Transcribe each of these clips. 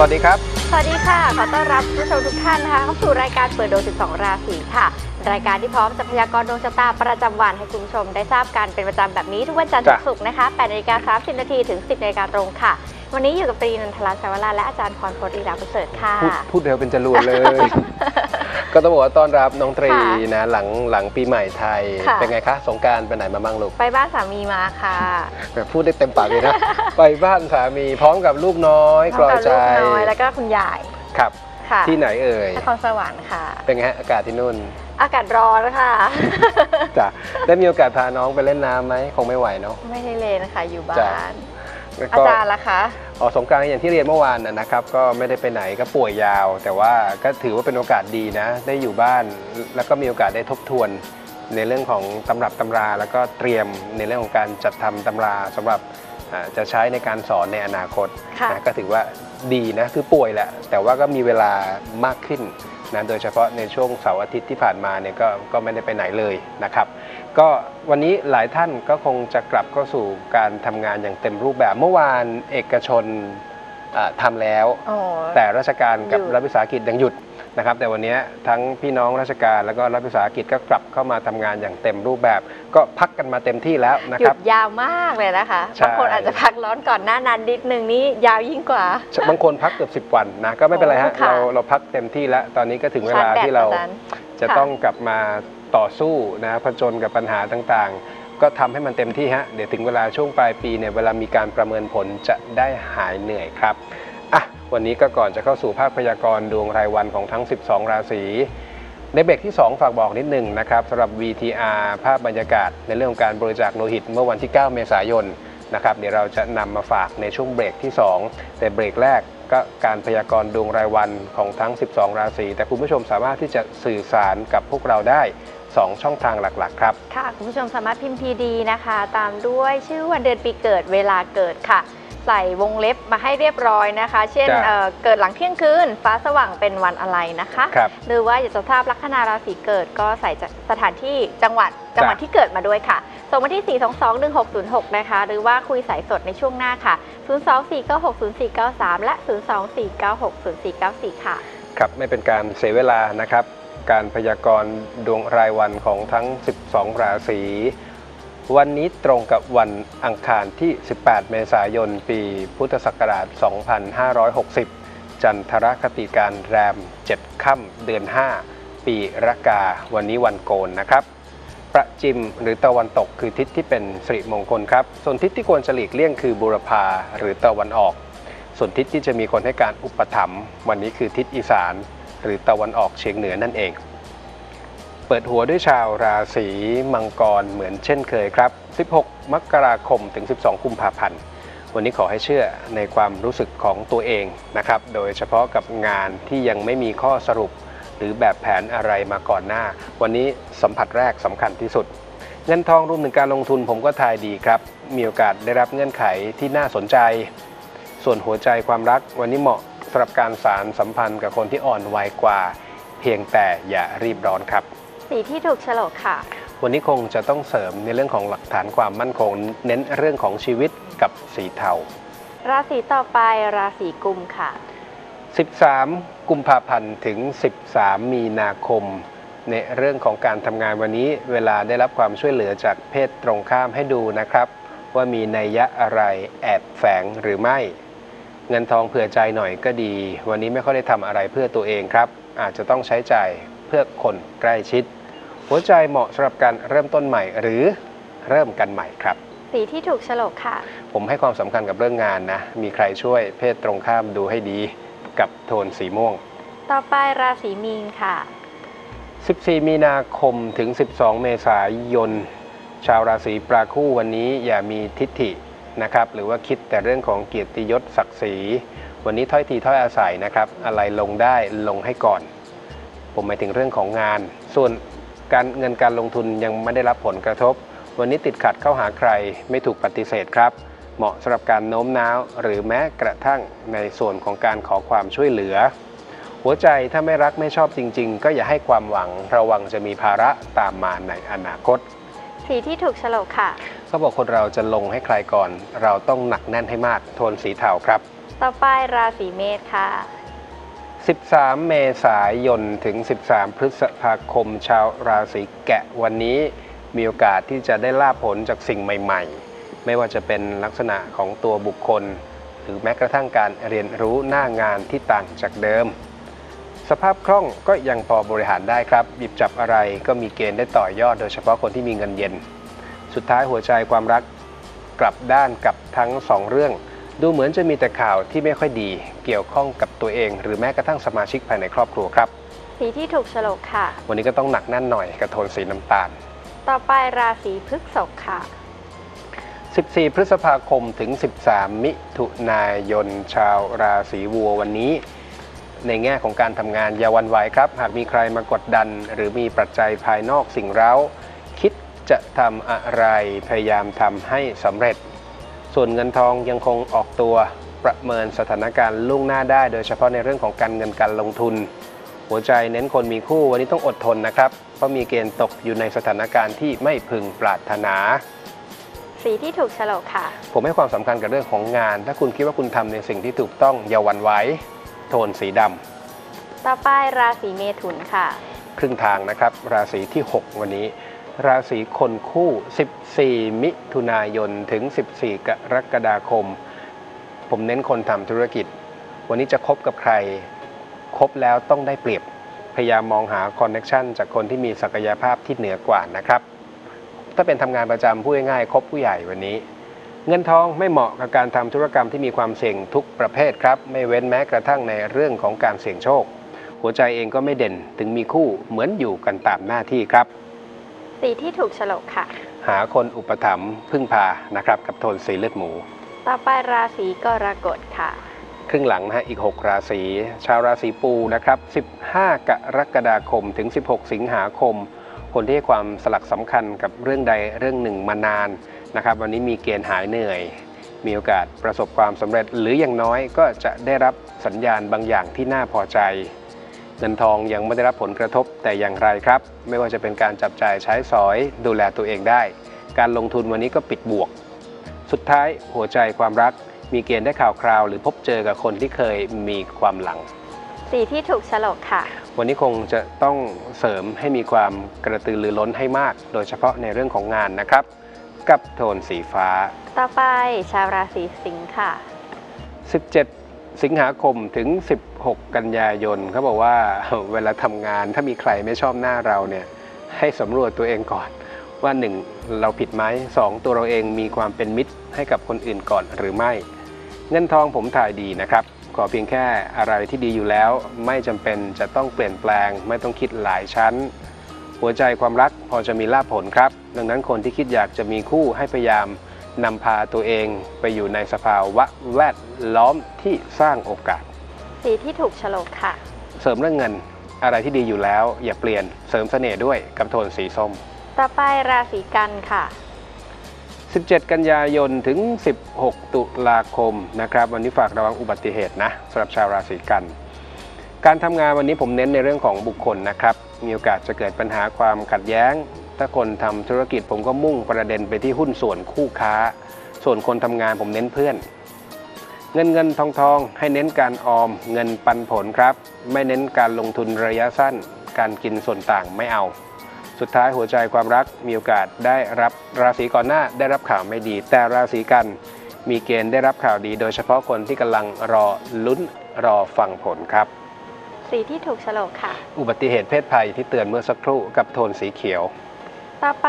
สวัสดีครับ สวัสดีค่ะ ขอต้อนรับผู้ชมทุกท่านนะคะเข้าสู่รายการเปิดดวง 12 ราศีค่ะ รายการที่พร้อมจะพยากรณ์ดวงชะตาประจำวันให้คุณผู้ชมได้ทราบกันเป็นประจำแบบนี้ทุกวันจันทร์ถึจ้ะงศุกร์นะคะ8นาฬิกา30นาทีถึง 10นาฬิกาตรงค่ะ วันนี้อยู่กับตรีนันทลาชาวลาและอาจารย์พรพจน์อีราประเสริฐค่ะ พูดพูดเร็วเป็นจรวดเลย ก็ต้องบอกว่าต้อนรับน้องตรีค่ะนะหลังหลังปีใหม่ไทย ค่ะ เป็นไงคะสงกรารไปไหนมาบ้างลูกไปบ้านสามีมาค่ะแบบพูดได้เต็มปากเลยนะ ไปบ้านสามีพร้อมกับลูกน้อยกลอยใจน้องกับลูกน้อยแล้วก็คุณยายครับ ค่ะที่ไหนเอ่ยนครสวรรค์ค่ะ เป็นไงฮะอากาศที่นู่นอากาศร้อนค่ะ จ้ะได้มีโอกาสพาน้องไปเล่นน้ำไหมคงไม่ไหวเนาะ ไม่ได้เลยนะคะอยู่บ้าจ้ะน แล้วอาก็จารย์ล่ะคะ ออกสงกรารอย่างที่เรียนเมื่อวานนะนะครับ ก็ไม่ได้ไปไหนก็ป่วยยาว แต่ว่าก็ถือว่าเป็นโอกาสดีนะ ได้อยู่บ้านแล้วก็มีโอกาสได้ทบทวน ในเรื่องของตำรับตำราแล้วก็เตรียมในเรื่องของการจัดทำตำราสำหรับอ่าจะใช้ในการสอนในอนาคตค่ะ นะก็ถือว่าดีนะคือป่วยแหละแต่ว่าก็มีเวลามากขึ้น นะโดยเฉพาะในช่วงเสาร์อาทิตย์ที่ผ่านมาเนี่ยก็ก็ไม่ได้ไปไหนเลยนะครับ ก็วันนี้หลายท่านก็คงจะกลับเข้าสู่การทำงานอย่างเต็มรูปแบบเมื่อวานเอกชนอ่าทำแล้วโอ้แต่ราชการกับหยุดรัฐวิสาหกิจยังหยุด นะครับแต่วันนี้ทั้งพี่น้องราชการแล้วก็รัฐวิสาหกิจก็กลับเข้ามาทำงานอย่างเต็มรูปแบบ ก็พักกันมาเต็มที่แล้วนะหคยุรับดยาวมากเลยนะคะใช่บางคนอาจจะพักร้อนก่อนหน้านั้นนิดนึงนี่ยาวยิ่งกว่าบางคนพักเกือบ10 วันนะก็ไม่เป็นไรฮะโอ้ค่ะเราเราพักเต็มที่แล้วตอนนี้ก็ถึงเวลาชร์จแบตที่เราอจย์จะค่ะต้องกลับมาต่อสู้นะผจญกับปัญหาต่างๆ ก็ทำให้มันเต็มที่ฮะเดี๋ยวถึงเวลาช่วงปลายปีเนี่ยเวลามีการประเมินผลจะได้หายเหนื่อยครับ อะวันนี้ก็ก่อนจะเข้าสู่ภาคพยากรณ์ดวงรายวันของทั้ง 12 ราศีในเบรกที่ 2 ฝากบอกนิดหนึ่งนะครับสำหรับ VTR ภาพบรรยากาศในเรื่องของการบริจาคโลหิตเมื่อวันที่ 9 เมษายนนะครับเดี๋ยวเราจะนำมาฝากในช่วงเบรกที่ 2 แต่เบรกแรกก็การพยากรณ์ดวงรายวันของทั้ง 12 ราศีแต่คุณผู้ชมสามารถที่จะสื่อสารกับพวกเราได้ 2 ช่องทางหลักๆ ครับ ค่ะ คุณผู้ชมสามารถพิมพ์ PD นะคะ ตามด้วยชื่อวันเดือนปีเกิดเวลาเกิดค่ะ ใส่วงเล็บมาให้เรียบร้อยนะคะ เช่นจ้ะเอ่อเกิดหลังเที่ยงคืน ฟ้าสว่างเป็นวันอะไรนะคะครับหรือว่าอยากจะทราบลัคนาราศีเกิดก็ใส่จากสถานที่จังหวัดจังหวัดที่เกิดมาด้วยค่ะส่งมาที่ 4221606 นะคะ หรือว่าคุยสายสดในช่วงหน้าค่ะ 024960493 และ 024960494 ค่ะ ครับไม่เป็นการเสียเวลานะครับ การพยากรณ์ดวงรายวันของทั้ง 12 ราศี วันนี้ตรงกับวันอังคารที่ 18 เมษายน ปีพุทธศักราช 2560 จันทรคติการแรม 7 ค่ำเดือน 5 ปีรากา วันนี้วันโกนนะครับ ประจิมหรือตะวันตกคือทิศที่เป็นสิริมงคลครับ ส่วนทิศที่ควรจะหลีกเลี่ยงคือบุรพาหรือตะวันออก ส่วนทิศที่จะมีคนให้การอุปถัมภ์วันนี้คือทิศอีสาน หรือตะวันออกเฉียงเหนือนั่นเอง เปิดหัวด้วยชาวราศีมังกรเหมือนเช่นเคยครับ 16 มกราคมถึง 12 กุมภาพันธ์ วันนี้ขอให้เชื่อในความรู้สึกของตัวเองนะครับ โดยเฉพาะกับงานที่ยังไม่มีข้อสรุป หรือแบบแผนอะไรมาก่อนหน้า วันนี้สัมผัสแรกสำคัญที่สุด เงินทองรวมถึงการลงทุนผมก็ทายดีครับ มีโอกาสได้รับเงื่อนไขที่น่าสนใจ ส่วนหัวใจความรักวันนี้เหมาะสำหรับการสารสัมพันธ์กับคนที่อ่อนวัยกว่า เพียงแต่อย่ารีบร้อนครับ สีที่ถูกโฉลกค่ะ วันนี้คงจะต้องเสริมในเรื่องของหลักฐานความมั่นคง เน้นเรื่องของชีวิตกับสีเทา ราศีต่อไปราศีกุมค่ะ 13 กุมภาพันธ์ถึง 13 มีนาคม ในเรื่องของการทำงานวันนี้เวลาได้รับความช่วยเหลือจากเพศตรงข้ามให้ดูนะครับ ว่ามีนัยยะอะไรแอบแฝงหรือไม่ เงินทองเผื่อใจหน่อยก็ดี วันนี้ไม่ค่อยได้ทำอะไรเพื่อตัวเองครับ อาจจะต้องใช้จ่ายเพื่อคนใกล้ชิด หัวใจเหมาะสำหรับการเริ่มต้นใหม่ หรือเริ่มกันใหม่ครับ สีที่ถูกโฉลกค่ะ ผมให้ความสำคัญกับเรื่องงานนะ มีใครช่วยเพศตรงข้ามดูให้ดีกับโทนสีม่วง ต่อไปราศีมีนค่ะ 14 มีนาคมถึง 12 เมษายน ชาวราศีปลาคู่วันนี้อย่ามีทิฏฐินะครับ หรือว่าคิดแต่เรื่องของเกียรติยศศักดิ์ศรี วันนี้ถ้อยทีถ้อยอาศัยนะครับ อะไรลงได้ลงให้ก่อน ผมหมายถึงเรื่องของงาน ส่วน การเงินการลงทุนยังไม่ได้รับผลกระทบ วันนี้ติดขัดเข้าหาใครไม่ถูกปฏิเสธครับ เหมาะสำหรับการโน้มน้าว หรือแม้กระทั่งในส่วนของการขอความช่วยเหลือ หัวใจถ้าไม่รักไม่ชอบจริง ๆ ก็อย่าให้ความหวังระวังจะมีภาระตามมาในอนาคต สีที่ถูกโฉลกค่ะ เขาบอกคนเราจะลงให้ใครก่อน เราต้องหนักแน่นให้มากโทนสีเทาครับ ต่อไปราศีเมษค่ะ 13 เมษายน ถึง 13 พฤษภาคม ชาวราศีแกะวันนี้มีโอกาสที่จะได้ลาบผลจากสิ่งใหม่ ๆ ไม่ว่าจะเป็นลักษณะของตัวบุคคล หรือแม้กระทั่งการเรียนรู้หน้างานที่ต่างจากเดิม สภาพคล่องก็ยังพอบริหารได้ครับ หยิบจับอะไรก็มีเกณฑ์ได้ต่อยอด โดยเฉพาะคนที่มีเงินเย็น สุดท้ายหัวใจความรักกลับด้านกับทั้งสองเรื่อง ดูเหมือนจะมีแต่ข่าวที่ไม่ค่อยดีเกี่ยวข้องกับตัวเอง หรือแม้กระทั่งสมาชิกภายในครอบครัวครับ สีที่ถูกโฉลกค่ะ วันนี้ก็ต้องหนักแน่นหน่อยกับโทนสีน้ำตาล ต่อไปราศีพฤษภค่ะ 14 พฤษภาคมถึง 13 มิถุนายน ชาวราศีวัววันนี้ ในแง่ของการทำงานอย่าหวันไหวครับ หากมีใครมากดดัน หรือมีปัจจัยภายนอกสิ่งเร้า คิดจะทำอะไรพยายามทำให้สำเร็จ ส่วนเงินทองยังคงออกตัวประเมินสถานการณ์ล่วงหน้าได้ โดยเฉพาะในเรื่องของการเงินการลงทุน หัวใจเน้นคนมีคู่วันนี้ต้องอดทนนะครับ เพราะมีเกณฑ์ตกอยู่ในสถานการณ์ที่ไม่พึงปรารถนา สีที่ถูกโฉลกค่ะ ผมให้ความสำคัญกับเรื่องของงาน ถ้าคุณคิดว่าคุณทำในสิ่งที่ถูกต้องอย่าหวั่นไหวโทนสีดำต่อไปราศีเมถุนค่ะ ครึ่งทางนะครับ ราศีที่ 6 วันนี้ ราศีคนคู่ 14 มิถุนายน ถึง 14 กรกฎาคม ผมเน้นคนทำธุรกิจ วันนี้จะคบกับใคร คบแล้วต้องได้เปรียบ พยายามมองหาคอนเน็ชันจากคนที่มีศักยภาพที่เหนือกว่านะครับ ถ้าเป็นทำงานประจำพูดง่ายๆ คบผู้ใหญ่วันนี้ เงินทองไม่เหมาะกับการทำธุรกรรมที่มีความเสี่ยงทุกประเภทครับ ไม่เว้นแม้กระทั่งในเรื่องของการเสี่ยงโชค หัวใจเองก็ไม่เด่น ถึงมีคู่เหมือนอยู่กันตามหน้าที่ครับ สีที่ถูกโฉลกค่ะ หาคนอุปถัมภ์พึ่งพานะครับ กับโทนสีเลือดหมู ต่อไปราศีกรกฎค่ะ ครึ่งหลังนะฮะอีก 6 ราศีชาวราศีปูนะครับ 15 กรกฎาคมถึง 16 สิงหาคม คนที่ให้ความสลักสำคัญกับเรื่องใดเรื่องหนึ่งมานานนะครับ วันนี้มีเกณฑ์หายเหนื่อย มีโอกาสประสบความสำเร็จ หรืออย่างน้อยก็จะได้รับสัญญาณบางอย่างที่น่าพอใจ เงินทองยังไม่ได้รับผลกระทบแต่อย่างไรครับ ไม่ว่าจะเป็นการจับจ่ายใช้สอยดูแลตัวเองได้ การลงทุนวันนี้ก็ปิดบวก สุดท้ายหัวใจความรักมีเกณฑ์ได้ข่าวคราว หรือพบเจอกับคนที่เคยมีความหลัง สีที่ถูกโฉลกค่ะ วันนี้คงจะต้องเสริมให้มีความกระตือรือร้นให้มาก โดยเฉพาะในเรื่องของงานนะครับ กับโทนสีฟ้า ต่อไปชาวราศีสิงค์ค่ะ 17 สิงหาคมถึง 16 กันยายนเขาบอกว่าเวลาทำงานถ้ามีใครไม่ชอบหน้าเราเนี่ยให้สำรวจตัวเองก่อนว่า 1. เราผิดไหมสองตัวเราเองมีความเป็นมิตรให้กับคนอื่นก่อนหรือไม่ เงินทองผมถ่ายดีนะครับ ขอเพียงแค่อะไรที่ดีอยู่แล้ว ไม่จำเป็นจะต้องเปลี่ยนแปลง ไม่ต้องคิดหลายชั้น หัวใจความรักพอจะมีลาภผลครับ ดังนั้นคนที่คิดอยากจะมีคู่ให้พยายาม นำพาตัวเองไปอยู่ในสภาวะแวดล้อมที่สร้างโอกาส สีที่ถูกโฉลกค่ะ เสริมเรื่องเงินอะไรที่ดีอยู่แล้ว อย่าเปลี่ยนเสริมเสน่ห์ด้วยกับโทนสีส้ม ต่อไปราศีกันค่ะ 17 กันยายนถึง 16 ตุลาคมนะครับ วันนี้ฝากระวังอุบัติเหตุนะสำหรับชาวราศีกัน การทำงานวันนี้ผมเน้นในเรื่องของบุคคลนะครับ มีโอกาสจะเกิดปัญหาความขัดแย้ง ถ้าคนทำธุรกิจผมก็มุ่งประเด็นไปที่หุ้นส่วนคู่ค้า ส่วนคนทำงานผมเน้นเพื่อน เงินเงินทองทองให้เน้นการออมเงินปันผลครับ ไม่เน้นการลงทุนระยะสั้น การกินส่วนต่างไม่เอา สุดท้ายหัวใจความรักมีโอกาสได้รับราศีก่อนหน้าได้รับข่าวไม่ดี แต่ราศีกันมีเกณฑ์ได้รับข่าวดี โดยเฉพาะคนที่กำลังรอลุ้นรอฟังผลครับ สีที่ถูกโฉลกค่ะ อุบัติเหตุเพศภัยที่เตือนเมื่อสักครู่กับโทนสีเขียว ต่อไป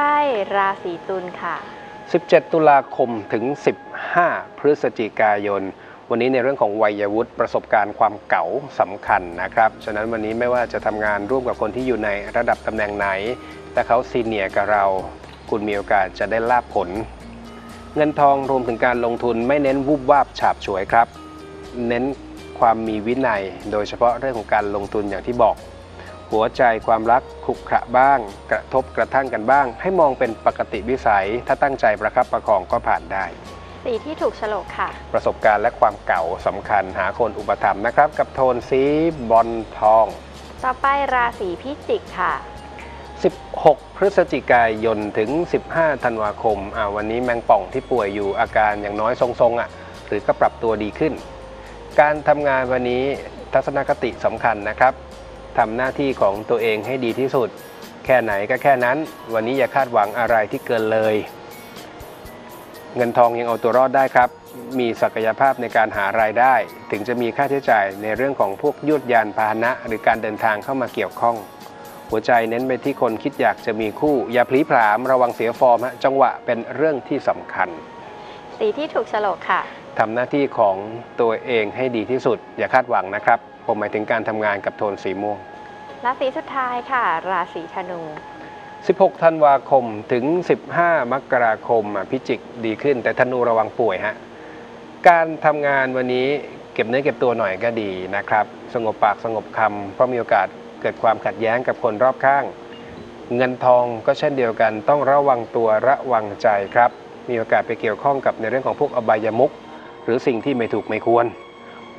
ราศีตุลค่ะ 17 ตุลาคมถึง 15 พฤศจิกายน วันนี้ในเรื่องของวัยวุฒิประสบการณ์ความเก๋าสำคัญนะครับ ฉะนั้นวันนี้ไม่ว่าจะทำงานร่วมกับคนที่อยู่ในระดับตำแหน่งไหน แต่เขาซีเนียกับเรา คุณมีโอกาสจะได้ลาบผล เงินทองรวมถึงการลงทุนไม่เน้นวูบวาบฉาบฉวยครับ เน้นความมีวินัย โดยเฉพาะเรื่องของการลงทุนอย่างที่บอก หัวใจความรักขรุขระบ้าง กระทบกระทั่งกันบ้าง ให้มองเป็นปกติวิสัย ถ้าตั้งใจประคับประคองก็ผ่านได้ สีที่ถูกโฉลกค่ะ ประสบการณ์และความเก่าสำคัญหาคนอุปถัมภ์นะครับ กับโทนสีบอลทอง ต่อไปราศีพิจิกค่ะ 16 พฤศจิกายนถึง 15 ธันวาคมอ่าวันนี้แมงป่องที่ป่วยอยู่อาการอย่างน้อยทรงๆอะหรือก็ปรับตัวดีขึ้น การทำงานวันนี้ทัศนคติสำคัญนะครับ ทำหน้าที่ของตัวเองให้ดีที่สุด แค่ไหนก็แค่นั้น วันนี้อย่าคาดหวังอะไรที่เกินเลย เงินทองยังเอาตัวรอดได้ครับ มีศักยภาพในการหารายได้ ถึงจะมีค่าใช้จ่ายในเรื่องของพวกยวดยานพาหนะ หรือการเดินทางเข้ามาเกี่ยวข้อง หัวใจเน้นไปที่คนคิดอยากจะมีคู่ อย่าพลีผลามระวังเสียฟอร์มฮะจังหวะเป็นเรื่องที่สำคัญ สีที่ถูกโฉลกค่ะทำหน้าที่ของตัวเองให้ดีที่สุด อย่าคาดหวังนะครับ ผมหมายถึงการทำงานกับโทนสีม่วง ราศีสุดท้ายค่ะ ราศีธนู 16 ธันวาคมถึง 15 มกราคมอะพิจิกดีขึ้น แต่ธนูระวังป่วยฮะ การทำงานวันนี้เก็บเนื้อเก็บตัวหน่อยก็ดีนะครับ สงบปากสงบคำเพราะมีโอกาสเกิดความขัดแย้งกับคนรอบข้าง เงินทองก็เช่นเดียวกัน ต้องระวังตัวระวังใจครับ มีโอกาสไปเกี่ยวข้องกับในเรื่องของพวกอบายมุขหรือสิ่งที่ไม่ถูกไม่ควร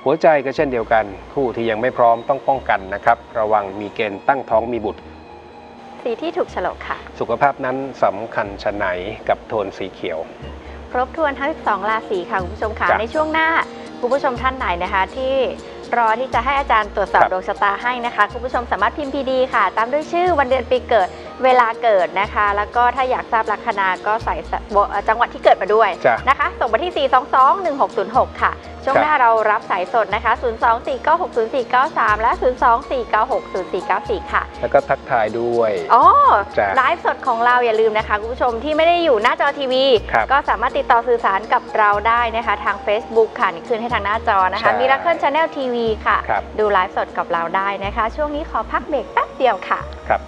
หัวใจก็เช่นเดียวกัน ผู้ที่ยังไม่พร้อมต้องป้องกันนะครับ ระวังมีเกณฑ์ตั้งท้องมีบุตร สีที่ถูกโฉลกค่ะ สุขภาพนั้นสำคัญชะไหนกับโทนสีเขียว ครบถ้วนทั้ง12ราศีค่ะคุณผู้ชมค่ะ จ้ะในช่วงหน้าคุณผู้ชมท่านไหนนะคะ ที่รอที่จะให้อาจารย์ตรวจสอบครับ ดวงชะตาให้นะคะ คุณผู้ชมสามารถพิมพ์พีดีค่ะ ตามด้วยชื่อวันเดือนปีเกิด เวลาเกิดนะคะ แล้วก็ถ้าอยากทราบลัคนาก็ใส่สบเอ่อจังหวัดที่เกิดมาด้วยจ้ะนะคะ ส่งมาที่ 422-1606 ค่ะ ช่วงครับหน้าเรารับสายสดนะคะ 024960493 และ 024960494 ค่ะ แล้วก็ทักทายด้วยอ๋อจ้ะไลฟ์สดของเราอย่าลืมนะคะ คุณผู้ชมที่ไม่ได้อยู่หน้าจอทีวีครับก็สามารถติดต่อสื่อสารกับเราได้นะคะทาง Facebook ค่ะนี่ขึ้นให้ทางหน้าจอนะคะใช่ Miracle Channel TV ค่ะครับดูไลฟ์สดกับเราได้นะคะ ช่วงนี้ขอพักเบรกแป๊บเดียวค่ะครับ